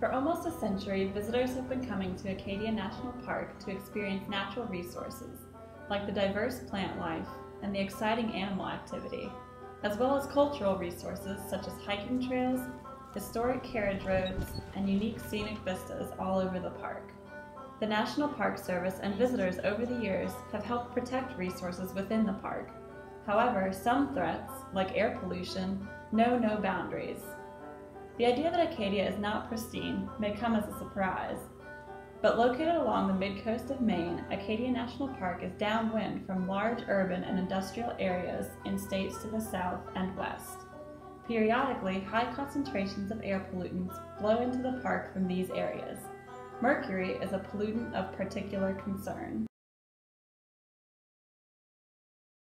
For almost a century, visitors have been coming to Acadia National Park to experience natural resources, like the diverse plant life and the exciting animal activity, as well as cultural resources such as hiking trails, historic carriage roads, and unique scenic vistas all over the park. The National Park Service and visitors over the years have helped protect resources within the park. However, some threats, like air pollution, know no boundaries. The idea that Acadia is not pristine may come as a surprise, but located along the mid-coast of Maine, Acadia National Park is downwind from large urban and industrial areas in states to the south and west. Periodically, high concentrations of air pollutants blow into the park from these areas. Mercury is a pollutant of particular concern.